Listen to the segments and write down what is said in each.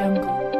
Jungle.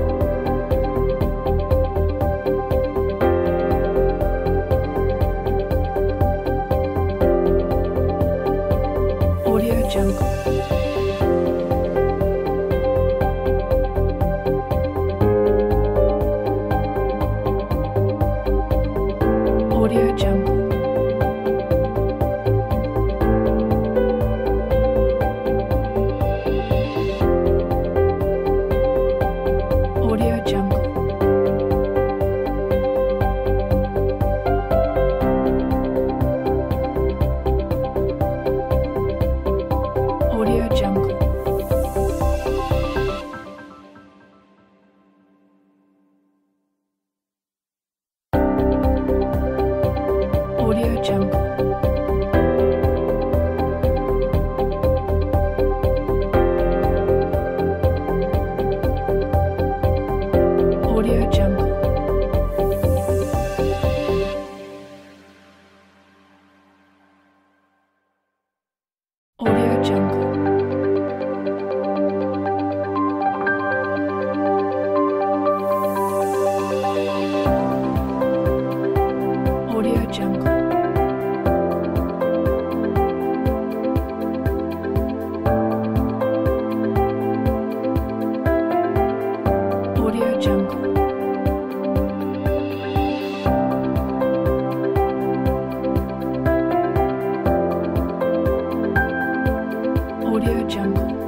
Audio Jungle. Audio Jungle.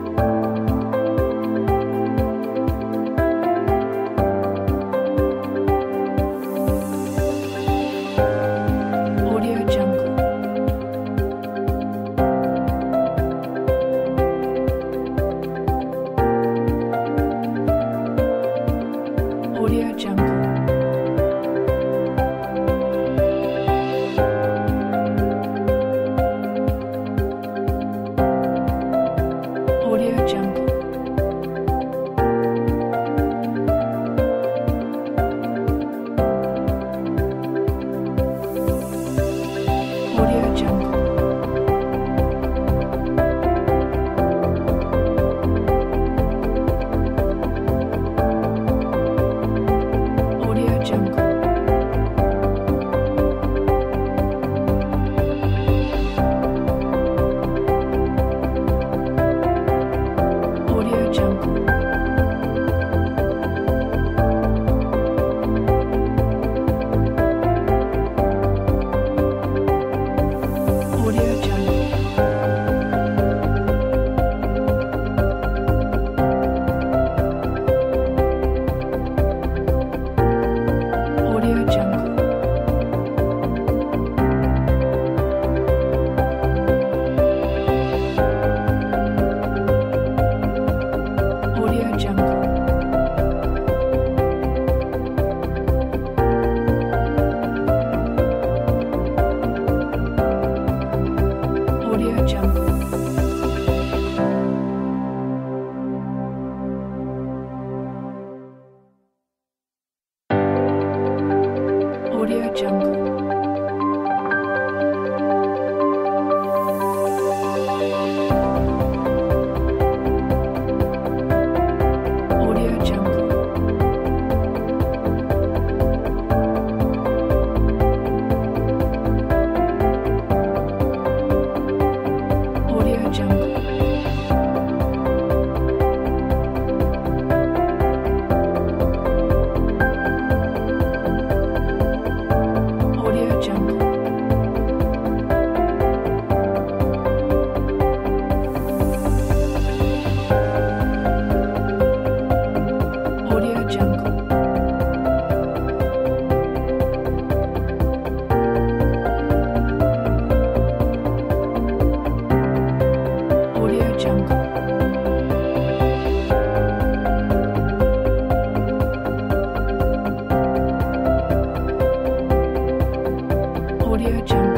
Audio Jungle.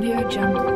Audio Jungle.